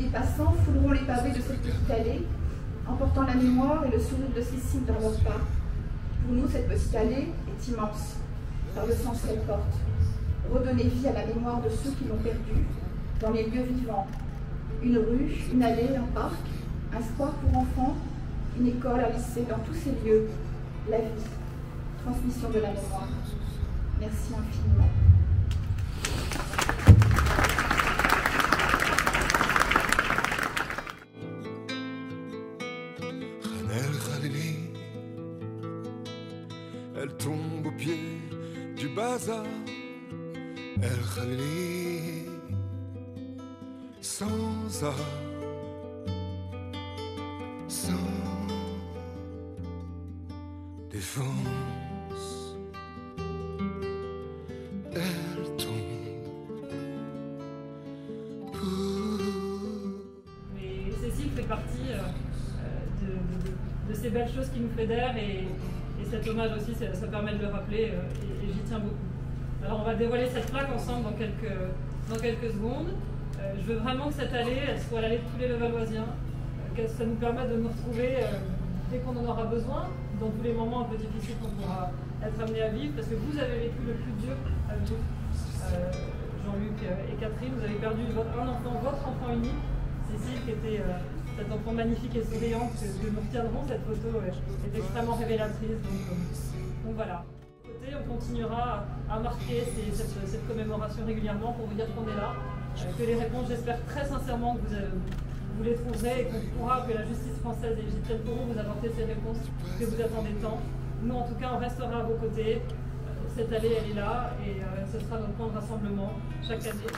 Les passants fouleront les pavés de cette petite allée, emportant la mémoire et le sourire de Cécile dans leurs pas. Pour nous, cette petite allée est immense, par le sens qu'elle porte. Redonner vie à la mémoire de ceux qui l'ont perdue, dans les lieux vivants. Une rue, une allée, un parc, un square pour enfants, une école, un lycée, dans tous ces lieux, la vie, transmission de la mémoire. Merci infiniment. Elle tombe au pied du bazar. El Khalili. Sans art. Sans défense. Mais Cécile fait partie euh, euh, de, ces belles choses qui nous fédèrent et, et cet hommage aussi, ça, permet de le rappeler euh, et, j'y tiens beaucoup. Alors on va dévoiler cette plaque ensemble dans quelques, dans quelques secondes. Je veux vraiment que cette allée, soit l'allée de tous les Levalloisiens, que ça nous permette de nous retrouver dès qu'on en aura besoin, dans tous les moments un peu difficiles qu'on pourra être amené à vivre, parce que vous avez vécu le plus dur à vivre. Euh, Jean-Luc et Catherine, vous avez perdu un enfant, votre enfant unique, Cécile, qui était euh, cet enfant magnifique et souriante que, nous retiendrons. Cette photo euh, est extrêmement révélatrice. Donc, voilà. On continuera à, marquer cette, cette commémoration régulièrement pour vous dire qu'on est là, que les réponses, j'espère très sincèrement que vous, euh, vous les trouverez et qu'on pourra, que la justice française et égyptienne pourront vous apporter ces réponses que vous attendez tant. Nous, en tout cas, on restera à vos côtés. Euh, Cette allée, elle est là et euh, ce sera notre point de rassemblement chaque année.